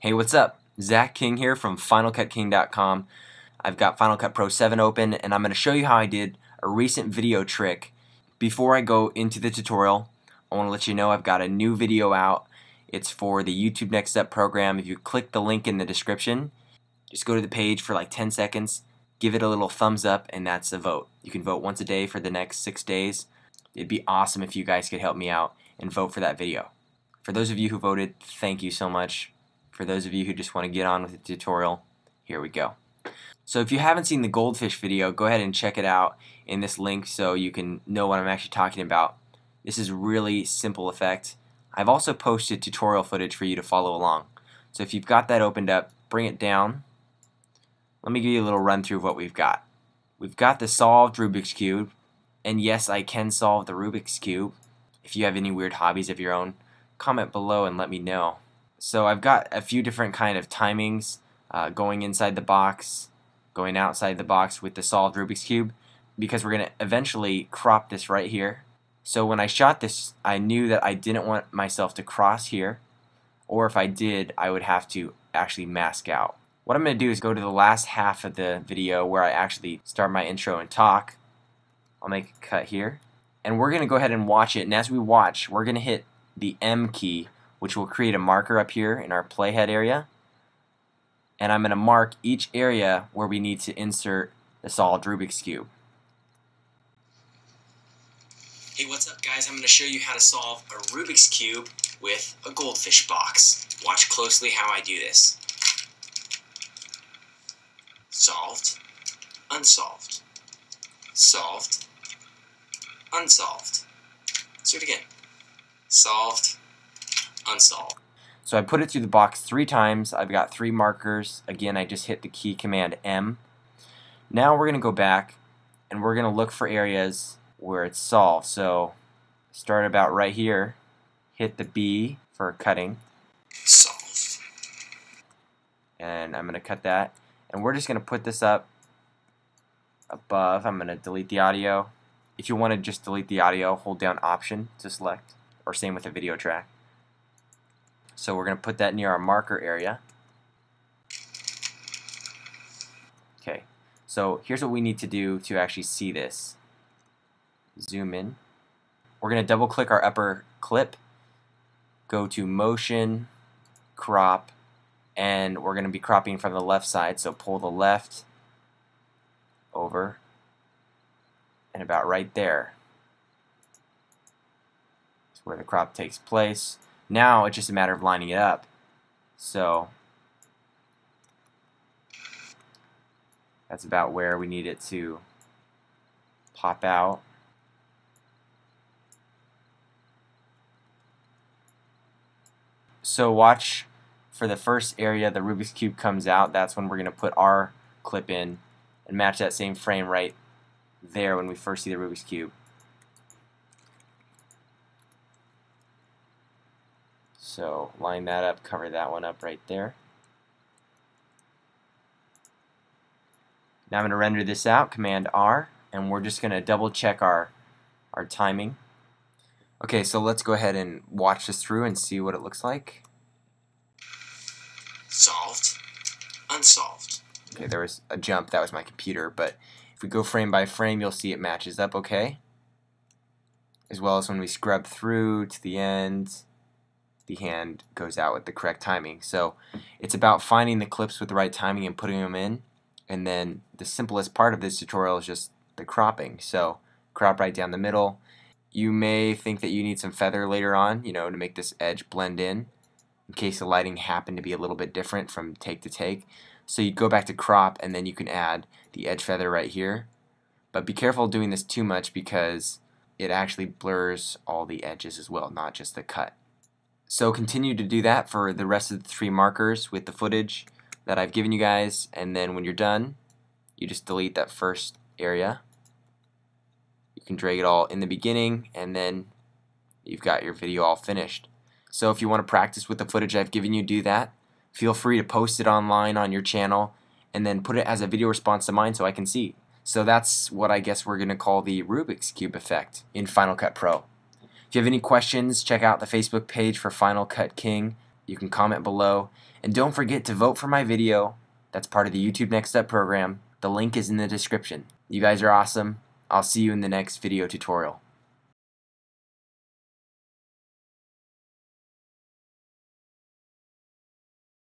Hey, what's up? Zach King here from FinalCutKing.com. I've got Final Cut Pro 7 open and I'm going to show you how I did a recent video trick. Before I go into the tutorial, I want to let you know I've got a new video out. It's for the YouTube Next Step program. If you click the link in the description, just go to the page for like 10 seconds, give it a little thumbs up, and that's a vote. You can vote once a day for the next six days. It'd be awesome if you guys could help me out and vote for that video. For those of you who voted, thank you so much. For those of you who just want to get on with the tutorial, here we go. So if you haven't seen the goldfish video, go ahead and check it out in this link so you can know what I'm actually talking about. This is really simple effect. I've also posted tutorial footage for you to follow along. So if you've got that opened up, bring it down. Let me give you a little run through of what we've got. We've got the solved Rubik's Cube, and yes, I can solve the Rubik's Cube. If you have any weird hobbies of your own, comment below and let me know. So I've got a few different kind of timings uh, going inside the box, going outside the box with the solved Rubik's Cube because we're going to eventually crop this right here. So when I shot this, I knew that I didn't want myself to cross here, or if I did, I would have to actually mask out. What I'm going to do is go to the last half of the video where I actually start my intro and talk. I'll make a cut here. And we're going to go ahead and watch it, and as we watch, we're going to hit the M key which will create a marker up here in our playhead area. And I'm going to mark each area where we need to insert the solved Rubik's Cube. Hey, what's up guys? I'm going to show you how to solve a Rubik's Cube with a goldfish box. Watch closely how I do this. Solved, unsolved, solved, unsolved. Let's do it again. Solved, unsolved. So I put it through the box three times. I've got three markers. Again, I just hit the key command M. Now we're going to go back and we're going to look for areas where it's solved. So start about right here. Hit the B for cutting. Solved. And I'm going to cut that. And we're just going to put this up above. I'm going to delete the audio. If you want to just delete the audio, hold down Option to select, or same with the video track. So we're going to put that near our marker area. Okay, so here's what we need to do to actually see this. Zoom in. We're going to double click our upper clip, go to motion, crop, and we're going to be cropping from the left side, so pull the left over and about right there is where the crop takes place. Now it's just a matter of lining it up. So that's about where we need it to pop out. So watch for the first area the Rubik's Cube comes out. That's when we're going to put our clip in and match that same frame right there when we first see the Rubik's Cube. So line that up, cover that one up right there. Now I'm going to render this out, Command R, and we're just going to double check our, our timing. Okay, so let's go ahead and watch this through and see what it looks like. Solved, unsolved. Okay, there was a jump, that was my computer, but if we go frame by frame, you'll see it matches up okay. As well as when we scrub through to the end, the hand goes out with the correct timing. So it's about finding the clips with the right timing and putting them in. And then the simplest part of this tutorial is just the cropping. So crop right down the middle. You may think that you need some feather later on, you know, to make this edge blend in in case the lighting happened to be a little bit different from take to take. So you go back to crop and then you can add the edge feather right here. But be careful doing this too much because it actually blurs all the edges as well, not just the cut. So continue to do that for the rest of the three markers with the footage that I've given you guys and then when you're done you just delete that first area. You can drag it all in the beginning and then you've got your video all finished. So if you want to practice with the footage I've given you, do that. Feel free to post it online on your channel and then put it as a video response to mine so I can see. So that's what I guess we're going to call the Rubik's Cube effect in Final Cut Pro. If you have any questions, check out the Facebook page for Final Cut King. You can comment below. And don't forget to vote for my video. That's part of the YouTube Next Step program. The link is in the description. You guys are awesome. I'll see you in the next video tutorial.